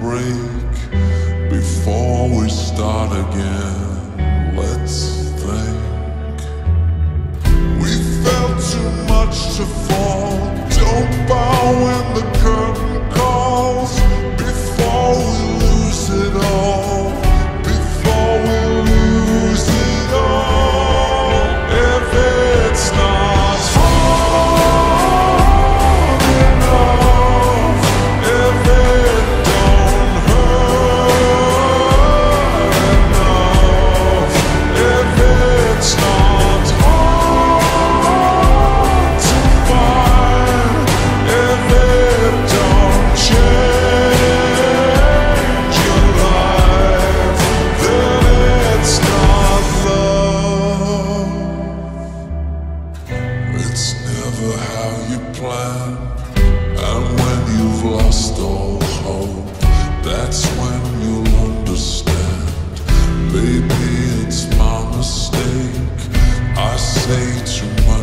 break before we start again. lost all hope. That's when you'll understand. Maybe it's my mistake. I say too much.